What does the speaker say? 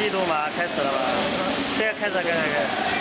激动嘛？开始了吧？对，开始，开始，开始。